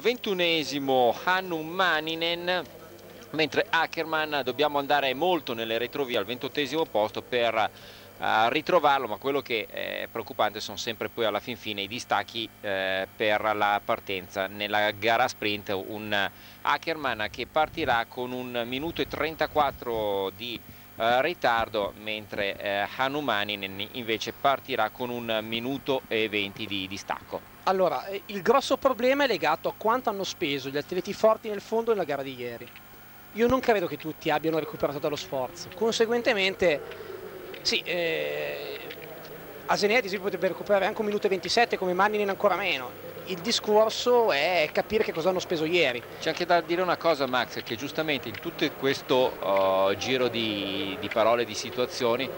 ventunesimo Hannu Maninen mentre Ackerman dobbiamo andare molto nelle retrovie al ventottesimo posto per uh, ritrovarlo ma quello che è preoccupante sono sempre poi alla fin fine i distacchi uh, per la partenza. Nella gara sprint un Ackerman che partirà con un minuto e 34 di Uh, ritardo mentre uh, Hanumanin invece partirà con un minuto e 20 di distacco. Allora, eh, il grosso problema è legato a quanto hanno speso gli atleti forti nel fondo nella gara di ieri. Io non credo che tutti abbiano recuperato dallo sforzo, conseguentemente sì, eh, Asenea ad esempio potrebbe recuperare anche un minuto e 27 come Manninen ancora meno, il discorso è capire che cosa hanno speso ieri. C'è anche da dire una cosa Max, che giustamente in tutto questo uh, giro di, di parole, di situazioni,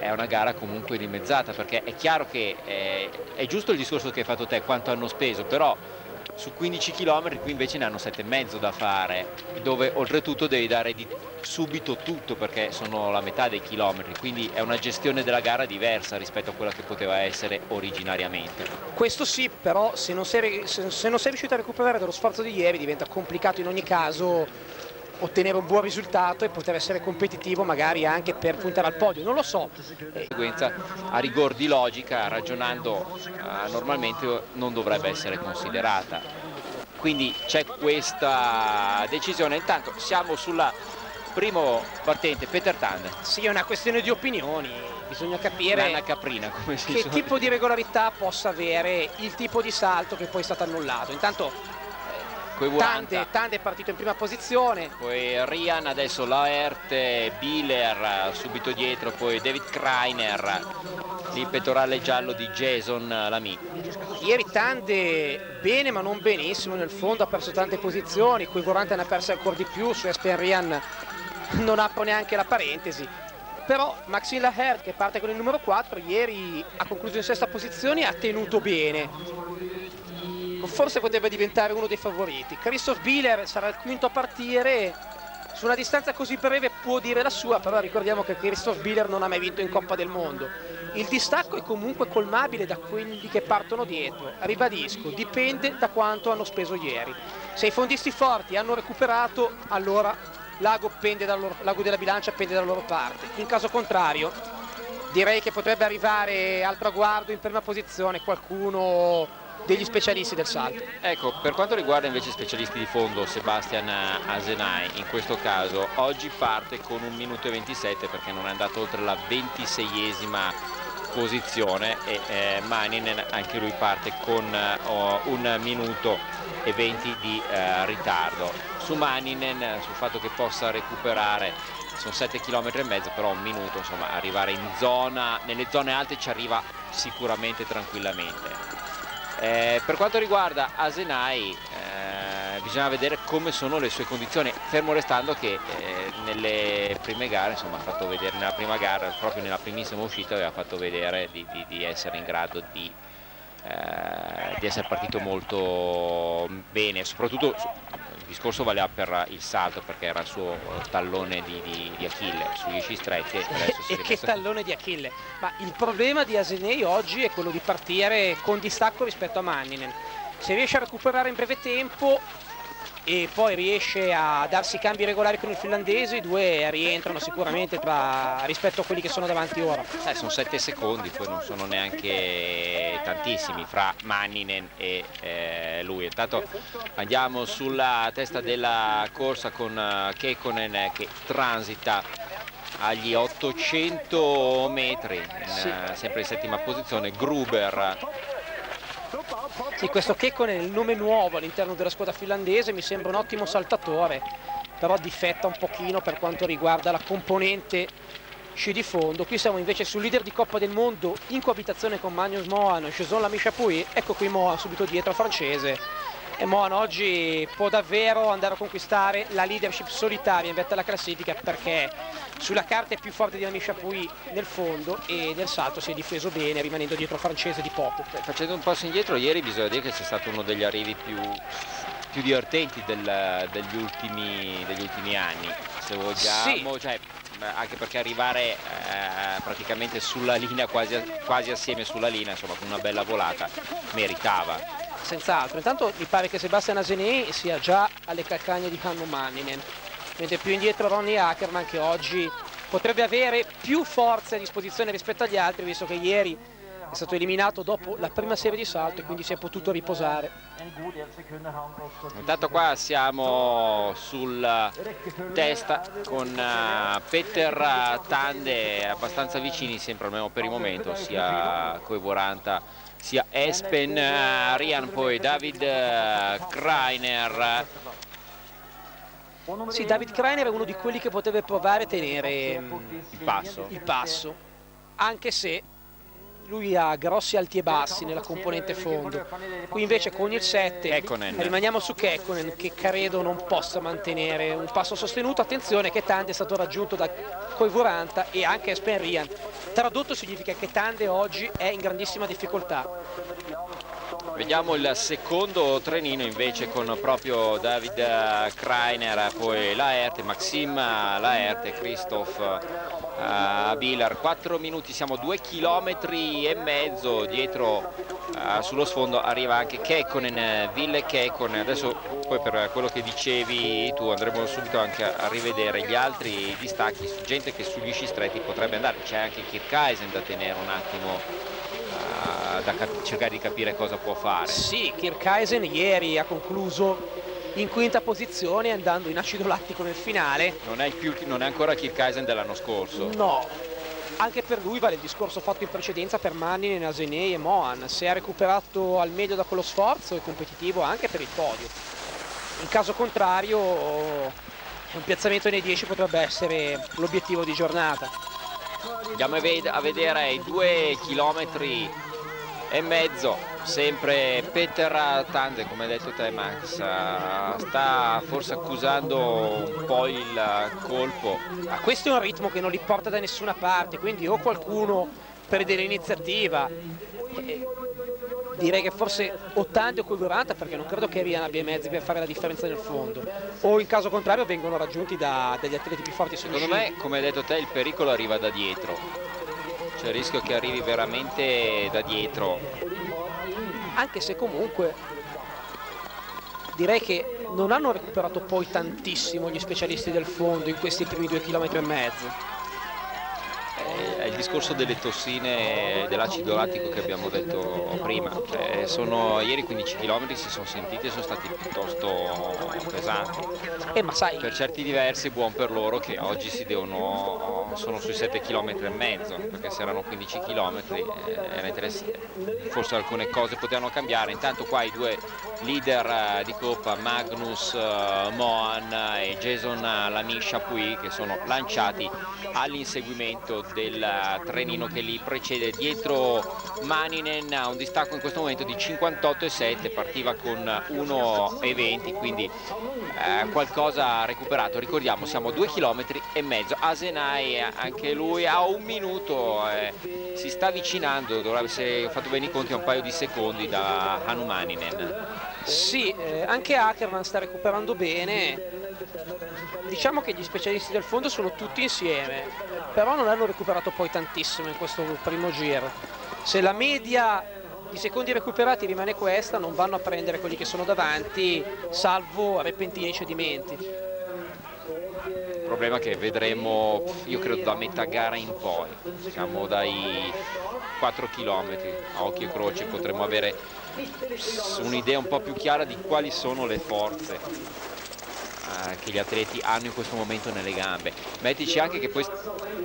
è una gara comunque dimezzata, perché è chiaro che è, è giusto il discorso che hai fatto te, quanto hanno speso, però su 15 km qui invece ne hanno 7,5 da fare dove oltretutto devi dare di subito tutto perché sono la metà dei chilometri quindi è una gestione della gara diversa rispetto a quella che poteva essere originariamente. Questo sì però se non sei, se non sei riuscito a recuperare dallo sforzo di ieri diventa complicato in ogni caso ottenere un buon risultato e poter essere competitivo magari anche per puntare al podio, non lo so. conseguenza a rigor di logica, ragionando uh, normalmente non dovrebbe essere considerata. Quindi c'è questa decisione, intanto siamo sulla primo battente, Peter Tan. Sì, è una questione di opinioni, bisogna capire caprina, che sono. tipo di regolarità possa avere il tipo di salto che poi è stato annullato. Intanto Tande, Tande è partito in prima posizione. Poi Rian, adesso Laerte, Biller subito dietro, poi David Kreiner, il pettorale giallo di Jason Lamy. Ieri Tande bene ma non benissimo nel fondo, ha perso tante posizioni, qui Volante ne ha perse ancora di più, su Espen Rian non apro neanche la parentesi. Però Maxine Lahert che parte con il numero 4 ieri ha concluso in sesta posizione e ha tenuto bene forse potrebbe diventare uno dei favoriti. Christoph Bieler sarà il quinto a partire, su una distanza così breve può dire la sua, però ricordiamo che Christoph Bieler non ha mai vinto in Coppa del Mondo. Il distacco è comunque colmabile da quelli che partono dietro, ribadisco, dipende da quanto hanno speso ieri. Se i fondisti forti hanno recuperato, allora l'ago della bilancia pende dalla loro parte. In caso contrario, direi che potrebbe arrivare al traguardo in prima posizione qualcuno degli specialisti del salto. Ecco, per quanto riguarda invece i specialisti di fondo, Sebastian Asenai, in questo caso oggi parte con un minuto e 27 perché non è andato oltre la 26esima posizione e eh, Maninen anche lui parte con oh, un minuto e 20 di eh, ritardo. Su Maninen, sul fatto che possa recuperare sono 7 km e mezzo però un minuto insomma arrivare in zona nelle zone alte ci arriva sicuramente tranquillamente. Eh, per quanto riguarda Asenai eh, bisogna vedere come sono le sue condizioni, fermo restando che eh, nelle prime gare, insomma ha fatto vedere nella prima gara, proprio nella primissima uscita aveva fatto vedere di, di, di essere in grado di, eh, di essere partito molto bene, soprattutto discorso valeva per il salto perché era il suo tallone di, di, di Achille sugli sci stretti e, e che tallone di Achille. Ma il problema di Asenei oggi è quello di partire con distacco rispetto a Manninen se riesce a recuperare in breve tempo e poi riesce a darsi cambi regolari con il finlandese, i due rientrano sicuramente tra, rispetto a quelli che sono davanti ora. Eh, sono 7 secondi, poi non sono neanche tantissimi fra Manninen e eh, lui. Intanto andiamo sulla testa della corsa con uh, Kekkonen che transita agli 800 metri, in, sì. uh, sempre in settima posizione, Gruber sì, questo Kekon è il nome nuovo all'interno della squadra finlandese, mi sembra un ottimo saltatore, però difetta un pochino per quanto riguarda la componente sci di fondo. Qui siamo invece sul leader di Coppa del Mondo in coabitazione con Magnus Mohan Jason Lamisha Pui. Ecco qui Mohan subito dietro francese e Mohan oggi può davvero andare a conquistare la leadership solitaria in vetta alla classifica perché sulla carta è più forte di Amisha Pui nel fondo e nel salto si è difeso bene rimanendo dietro francese di Pop. Facendo un passo indietro ieri bisogna dire che c'è stato uno degli arrivi più, più divertenti del, degli, ultimi, degli, ultimi, anni se vogliamo, sì. cioè, anche perché arrivare eh, praticamente sulla linea quasi, quasi assieme sulla linea insomma con una bella volata meritava senz'altro. Intanto mi pare che Sebastian Asenei sia già alle calcagna di Hanno Manninen, mentre più indietro Ronnie Ackerman che oggi potrebbe avere più forze a disposizione rispetto agli altri, visto che ieri è stato eliminato dopo la prima serie di salto e quindi si è potuto riposare. Intanto qua siamo sul testa con uh, Peter Tande abbastanza vicini sempre almeno per il momento, sia Coevoranta sia Espen uh, Rian, poi David uh, Kreiner. Sì, David Kreiner è uno di quelli che potrebbe provare a tenere mm, il passo. il passo, anche se lui ha grossi alti e bassi nella componente fondo. Qui invece con il 7 Kekkonen. rimaniamo su Kekkonen che credo non possa mantenere un passo sostenuto. Attenzione che Tande è stato raggiunto da Coivoranta e anche Espen Rian tradotto significa che Tande oggi è in grandissima difficoltà Vediamo il secondo trenino invece con proprio David Kreiner, poi Laerte, Maxim Laerte, Christoph uh, Bilar. 4 minuti, siamo 2 km e mezzo dietro uh, sullo sfondo arriva anche Kekkonen, Ville Kekkonen. Adesso poi per quello che dicevi tu andremo subito anche a rivedere gli altri distacchi, gente che sugli sci stretti potrebbe andare. C'è anche Kirkaisen da tenere un attimo da cercare di capire cosa può fare. Sì, Kirkaisen ieri ha concluso in quinta posizione andando in acido lattico nel finale. Non è, più, non è ancora Kirkaisen dell'anno scorso. No, anche per lui vale il discorso fatto in precedenza per Mannin, Nasenei e Mohan. Se ha recuperato al meglio da quello sforzo è competitivo anche per il podio. In caso contrario un piazzamento nei 10 potrebbe essere l'obiettivo di giornata. Andiamo a vedere i due chilometri e mezzo sempre Peter Tande come hai detto te Max sta forse accusando un po' il colpo. Ma questo è un ritmo che non li porta da nessuna parte quindi o qualcuno prende l'iniziativa eh, direi che forse 80 o 40 perché non credo che Rian abbia i mezzi per fare la differenza nel fondo. O in caso contrario vengono raggiunti da, dagli atleti più forti secondo me come hai detto te il pericolo arriva da dietro il rischio che arrivi veramente da dietro. Anche se comunque direi che non hanno recuperato poi tantissimo gli specialisti del fondo in questi primi due chilometri e mezzo. È il discorso delle tossine dell'acido lattico che abbiamo detto prima. Cioè, sono, ieri 15 km si sono sentiti e sono stati piuttosto pesanti. Eh, ma sai... per certi diversi buon per loro che oggi si devono sono sui 7 km e mezzo perché se erano 15 km eh, forse alcune cose potevano cambiare. Intanto qua i due leader eh, di Coppa Magnus eh, Mohan e Jason Lamish Chapuis che sono lanciati all'inseguimento del trenino che li precede. Dietro Maninen ha un distacco in questo momento di 58,7 partiva con 1,20 quindi eh, qualcosa recuperato. Ricordiamo siamo a 2 km e mezzo. Asenai anche lui ha un minuto eh, si sta avvicinando dovrebbe se ho fatto bene i conti a un paio di secondi da Hanumaninen. Sì, eh, anche Ackerman sta recuperando bene. Diciamo che gli specialisti del fondo sono tutti insieme però non hanno recuperato poi tantissimo in questo primo giro. Se la media di secondi recuperati rimane questa non vanno a prendere quelli che sono davanti salvo repentini cedimenti problema che vedremo io credo da metà gara in poi siamo dai 4 km a occhio e croce potremmo avere un'idea un po' più chiara di quali sono le forze eh, che gli atleti hanno in questo momento nelle gambe. Mettici anche che poi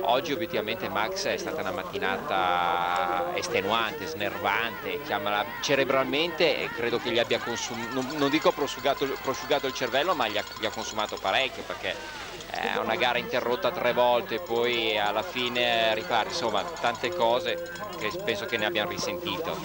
oggi obiettivamente Max è stata una mattinata estenuante, snervante, chiamala cerebralmente credo che gli abbia consumato, non, non, dico prosciugato, prosciugato, il cervello, ma gli ha, gli ha consumato parecchio perché è una gara interrotta tre volte poi alla fine riparte, insomma tante cose che penso che ne abbiano risentito.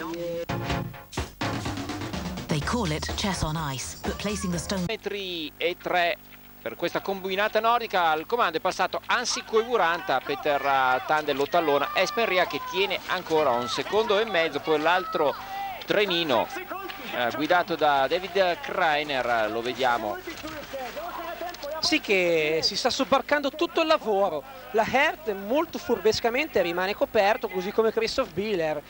They call it chess on ice, but placing the stone... Metri e tre per questa combinata nordica al comando è passato Ansi Coiburanta, Peter Tandel tallona, Espenria che tiene ancora un secondo e mezzo, poi l'altro trenino eh, guidato da David Kreiner, lo vediamo. Sì che si sta sobbarcando tutto il lavoro, la Hert molto furbescamente rimane coperto così come Christoph Biller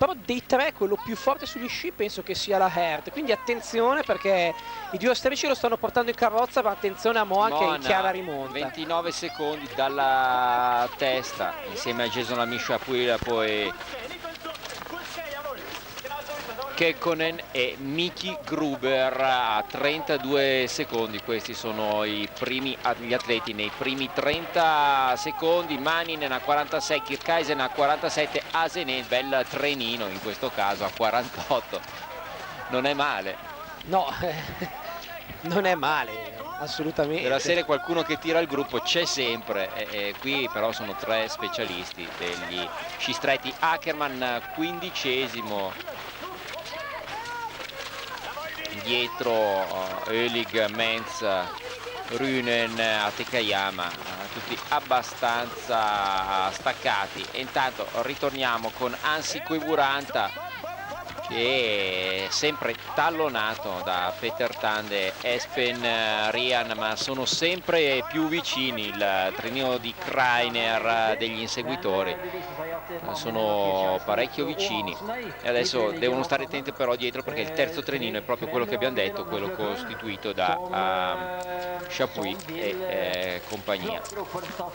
però dei tre quello più forte sugli sci penso che sia la Herd quindi attenzione perché i due austriaci lo stanno portando in carrozza ma attenzione a Moan che è in chiara rimonta. 29 secondi dalla testa insieme a Jason Amisha poi Kekkonen e Miki Gruber. A 32 secondi questi sono i primi gli atleti. Nei primi 30 secondi Maninen a 46 Kirkaisen a 47 Asene bel trenino in questo caso a 48 non è male. No non è male assolutamente. Della serie qualcuno che tira il gruppo c'è sempre e, e qui però sono tre specialisti degli sci stretti. Ackerman quindicesimo dietro Ölig, Menz, Runen, Atekayama, uh, tutti abbastanza staccati. E intanto ritorniamo con Ansi Queburanta che è sempre tallonato da Peter Tande, Espen, Rian ma sono sempre più vicini il trenino di Kreiner degli inseguitori sono parecchio vicini. E adesso devono stare attenti però dietro perché il terzo trenino è proprio quello che abbiamo detto quello costituito da uh, Chapuis e eh, compagnia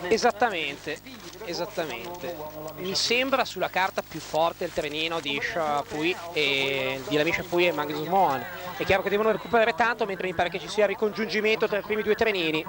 esattamente esattamente mi sembra sulla carta più forte il trenino di Chapuis e di Lamiscia Pui e Magnus Mohan. È chiaro che devono recuperare tanto, mentre mi pare che ci sia ricongiungimento tra i primi due trenini.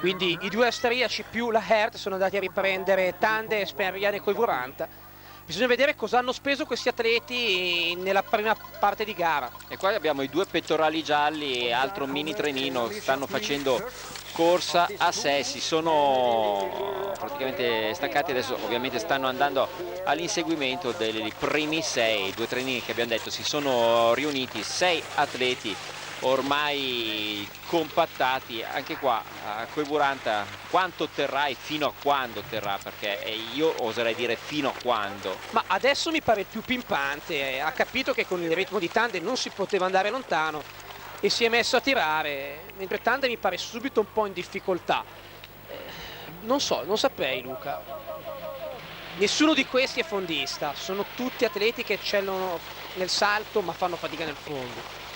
Quindi i due austriaci più la Hert sono andati a riprendere Tande, e Coivoranta. Bisogna vedere cosa hanno speso questi atleti nella prima parte di gara. E qua abbiamo i due pettorali gialli e altro mini trenino, stanno facendo corsa a sé, si sono praticamente staccati, adesso ovviamente stanno andando all'inseguimento dei primi sei, due trenini che abbiamo detto, si sono riuniti sei atleti ormai compattati anche qua a Coiburanta quanto terrà e fino a quando terrà perché io oserei dire fino a quando ma adesso mi pare più pimpante ha capito che con il ritmo di Tande non si poteva andare lontano e si è messo a tirare, mentre Tande mi pare subito un po' in difficoltà. Eh, non so, non saprei Luca. Nessuno di questi è fondista, sono tutti atleti che eccellono nel salto ma fanno fatica nel fondo.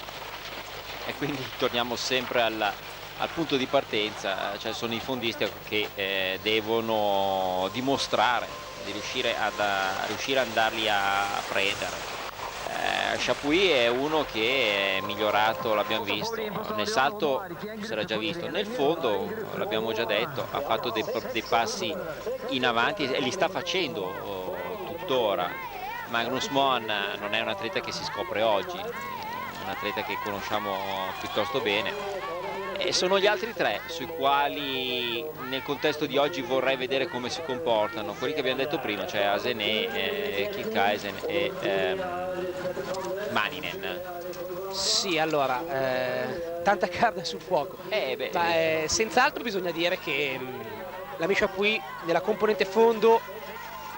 E quindi torniamo sempre alla, al punto di partenza, cioè sono i fondisti che eh, devono dimostrare di riuscire ad, a riuscire ad andarli a prendere. Eh, Chapuis è uno che è migliorato, l'abbiamo visto, nel salto si era già visto, nel fondo l'abbiamo già detto, ha fatto dei, dei, passi in avanti e li sta facendo oh, tuttora. Magnus Moan non è un atleta che si scopre oggi, un atleta che conosciamo piuttosto bene. E sono gli altri tre sui quali nel contesto di oggi vorrei vedere come si comportano, quelli che abbiamo detto prima, cioè Asené, eh, Kirkaisen e eh, Maninen. Sì, allora, eh, tanta carne sul fuoco, eh, beh, ma eh, senz'altro bisogna dire che mh, mm, la Misha Pui nella componente fondo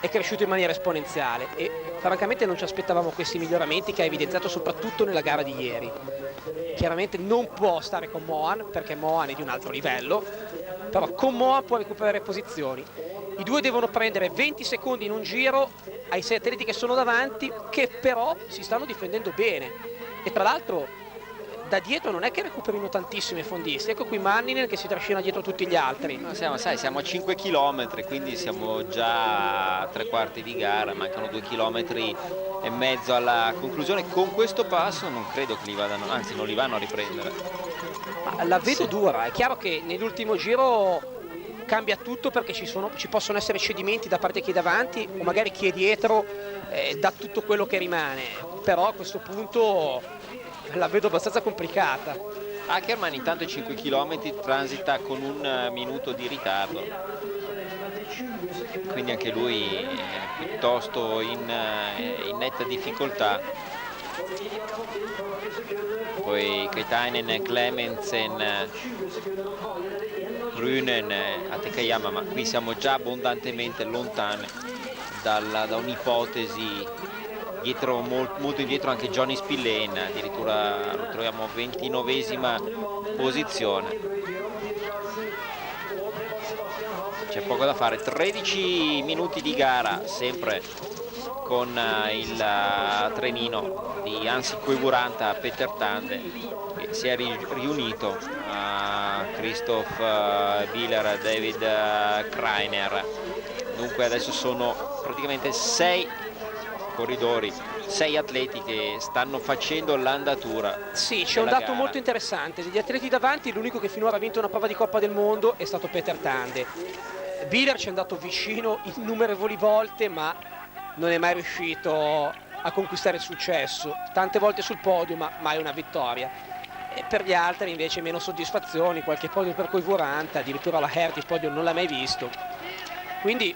è cresciuto in maniera esponenziale e francamente non ci aspettavamo questi miglioramenti che ha evidenziato soprattutto nella gara di ieri. Chiaramente non può stare con Moan perché Moan è di un altro livello però con Moan può recuperare posizioni. I due devono prendere 20 secondi in un giro ai sei atleti che sono davanti che però si stanno difendendo bene. E tra l'altro da dietro non è che recuperino tantissimi fondisti. Ecco qui Manninen che si trascina dietro tutti gli altri. No, siamo, sai, siamo a 5 km quindi siamo già a tre quarti di gara mancano 2 km e mezzo alla conclusione. Con questo passo non credo che li vadano anzi non li vanno a riprendere. Ma la vedo sì. dura. È chiaro che nell'ultimo giro cambia tutto perché ci, sono, ci, possono essere cedimenti da parte di chi è davanti o magari chi è dietro eh, da tutto quello che rimane però a questo punto la vedo abbastanza complicata. Ackerman intanto 5 km transita con un eh, minuto di ritardo, quindi anche lui è piuttosto in, eh, in netta difficoltà. Poi Keitainen, Clemensen, Runen, Atekayama, ma qui siamo già abbondantemente lontani dalla, da un'ipotesi dietro, molto indietro anche Johnny Spillane, addirittura lo troviamo 29esima posizione. C'è poco da fare, 13 minuti di gara, sempre con eh, il uh, trenino di Ansi Coiburanta Peter Tande che si è ri riunito a Christoph Biller, David uh, Kreiner. Dunque adesso sono praticamente sei corridori sei atleti che stanno facendo l'andatura sì c'è un dato gara. molto interessante. Degli atleti davanti l'unico che finora ha vinto una prova di Coppa del Mondo è stato Peter Tande. Biller ci è andato vicino innumerevoli volte ma non è mai riuscito a conquistare il successo. Tante volte sul podio ma mai una vittoria e per gli altri invece meno soddisfazioni qualche podio per Coivoranta addirittura la Herty il podio non l'ha mai visto. Quindi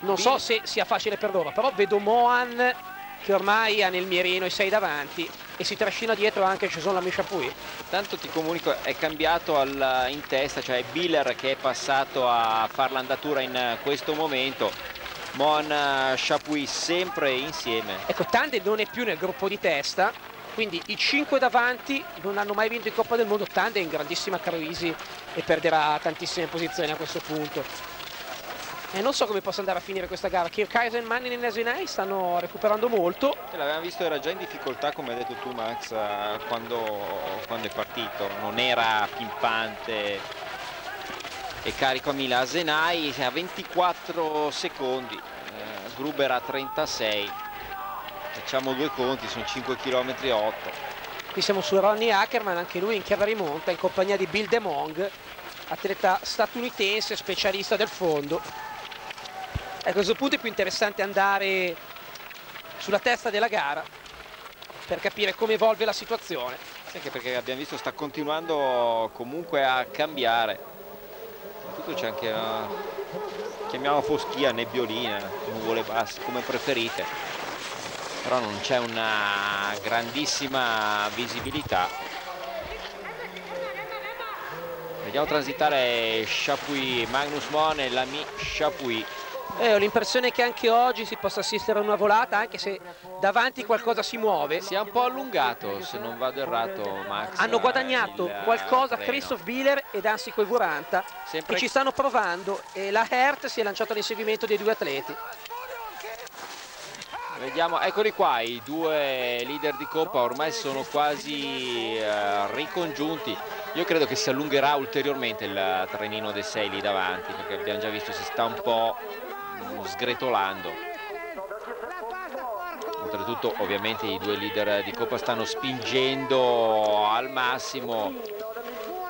non so se sia facile per loro però vedo Mohan che ormai ha nel mirino i sei davanti e si trascina dietro anche ci sono la Misha Pui tanto ti comunico è cambiato al, in testa cioè Biller che è passato a fare l'andatura in questo momento. Mohan Chapuis sempre insieme. Ecco Tande non è più nel gruppo di testa quindi i cinque davanti non hanno mai vinto in Coppa del Mondo Tande è in grandissima crisi e perderà tantissime posizioni a questo punto. E non so come possa andare a finire questa gara. Kirkaisen e Mannin e Nasenai stanno recuperando molto. L'avevamo visto era già in difficoltà come hai detto tu Max eh, quando, quando è partito. Non era pimpante. E carico a Mila Asenai a 24 secondi eh, Gruber a 36 facciamo due conti sono 5 km 8 qui siamo su Ronnie Ackerman anche lui in chiave rimonta in compagnia di Bill DeMong atleta statunitense specialista del fondo a questo punto è più interessante andare sulla testa della gara per capire come evolve la situazione. Sì, anche perché abbiamo visto sta continuando comunque a cambiare. Soprattutto c'è anche una, chiamiamola foschia, nebbiolina, nuvole basse, come preferite. Però non c'è una grandissima visibilità. Vediamo transitare Chapuis, Magnus Mon e l'ami Chapuis. Eh, ho l'impressione che anche oggi si possa assistere a una volata, anche se davanti qualcosa si muove. Si è un po' allungato, se non vado errato, Max. Hanno guadagnato qualcosa treno. Christoph Bieler ed Ansi Coivoranta, Sempre... che ci stanno provando e la Hert si è lanciata all'inseguimento dei due atleti. Vediamo, eccoli qua, i due leader di Coppa ormai sono quasi eh, ricongiunti. Io credo che si allungherà ulteriormente il trenino dei sei lì davanti, perché abbiamo già visto si sta un po' sgretolando oltretutto ovviamente i due leader di Coppa stanno spingendo al massimo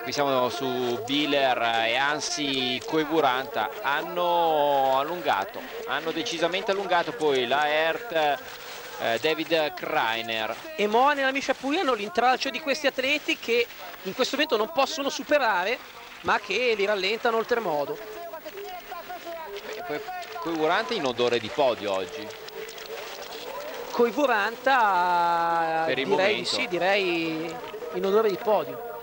qui siamo su Biller e Ansi Coeburanta hanno allungato hanno decisamente allungato poi la Ert eh, David Kreiner e Moan e la Misha Pui hanno l'intralcio di questi atleti che in questo momento non possono superare ma che li rallentano oltremodo Coivoranta in odore di podio oggi. Coivoranta direi di sì, direi in odore di podio.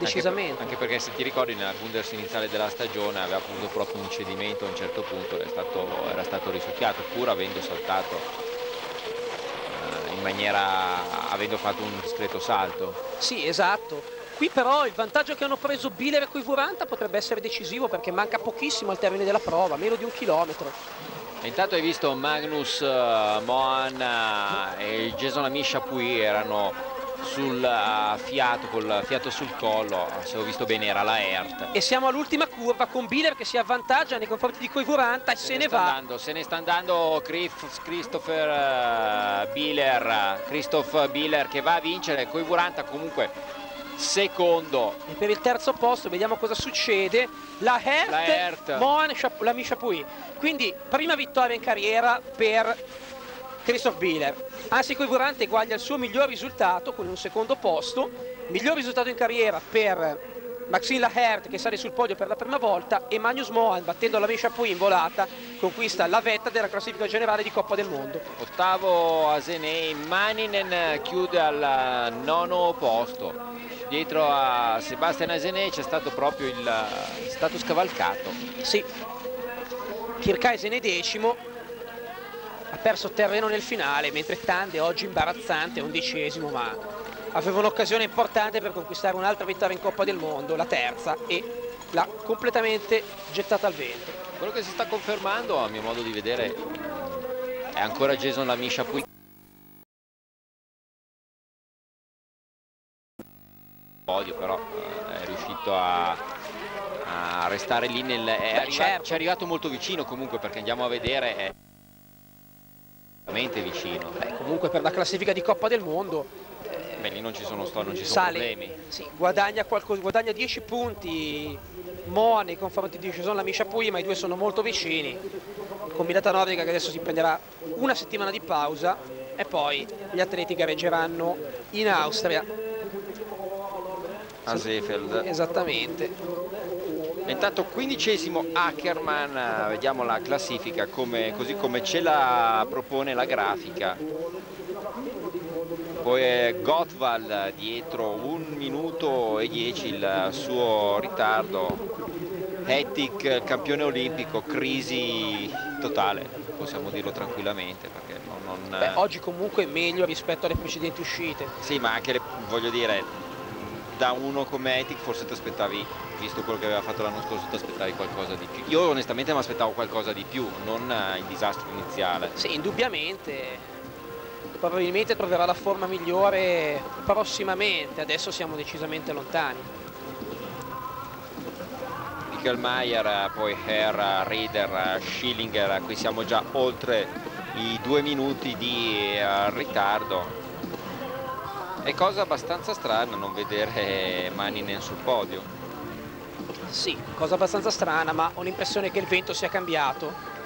Decisamente. Anche, anche, perché se ti ricordi nella Bunders iniziale della stagione aveva avuto proprio un cedimento a un certo punto, era stato, era stato risucchiato pur avendo saltato eh, in maniera, avendo fatto un discreto salto. Sì, esatto Qui però il vantaggio che hanno preso Biller e Coivuranta potrebbe essere decisivo perché manca pochissimo al termine della prova, meno di un chilometro. Intanto hai visto Magnus uh, Mohan uh, e Jason Amisha Pui erano sul uh, fiato, col fiato sul collo, se ho visto bene era la Ert. E siamo all'ultima curva con Biller che si avvantaggia nei confronti di Coivuranta e se, se ne, ne va. Andando, se ne sta andando Christopher Biller, Christoph Biller che va a vincere, Coivuranta comunque secondo e per il terzo posto vediamo cosa succede la Hert, la Hert. Mohan la Misha Pui quindi prima vittoria in carriera per Christoph Bieler Ansi Coivurante eguaglia il suo miglior risultato con un secondo posto. Miglior risultato in carriera per Maxine Lahert che sale sul podio per la prima volta e Magnus Mohan battendo la Misha Pui in volata conquista la vetta della classifica generale di Coppa del Mondo. Ottavo Asenei Maninen chiude al nono posto. Dietro a Sebastian Asenè c'è stato proprio il stato scavalcato sì. Kirkaisen è decimo ha perso terreno nel finale mentre Tande oggi imbarazzante undicesimo ma aveva un'occasione importante per conquistare un'altra vittoria in Coppa del Mondo la terza e l'ha completamente gettata al vento. Quello che si sta confermando a mio modo di vedere è ancora Jason Lamisha Pui podio però eh, è riuscito a, a, restare lì nel è arrivato, certo. ci è arrivato molto vicino comunque perché andiamo a vedere è veramente vicino. Beh, comunque per la classifica di Coppa del Mondo Beh, lì non ci sono, non ci sono problemi. sì, guadagna, qualcosa, guadagna 10 punti Moa nei confronti di Jason Lamisha Pui ma i due sono molto vicini. Combinata nordica che adesso si prenderà una settimana di pausa e poi gli atleti gareggeranno in Austria. A Seefeld esattamente intanto quindicesimo Ackerman vediamo la classifica come, così come ce la propone la grafica. Poi è Gottwald dietro un minuto e dieci il suo ritardo. Hettic campione olimpico crisi totale possiamo dirlo tranquillamente perché non, non... Beh, oggi comunque è meglio rispetto alle precedenti uscite. Sì ma anche le, voglio dire da uno come Etic forse ti aspettavi, visto quello che aveva fatto l'anno scorso, ti aspettavi qualcosa di più. Io onestamente mi aspettavo qualcosa di più, non il disastro iniziale. Sì, indubbiamente. Probabilmente troverà la forma migliore prossimamente, adesso siamo decisamente lontani. Michelmeier, poi Herr, Reader, Schillinger, qui siamo già oltre i due minuti di uh, ritardo è cosa abbastanza strana non vedere Maninen sul podio. Sì, cosa abbastanza strana, ma ho l'impressione che il vento sia cambiato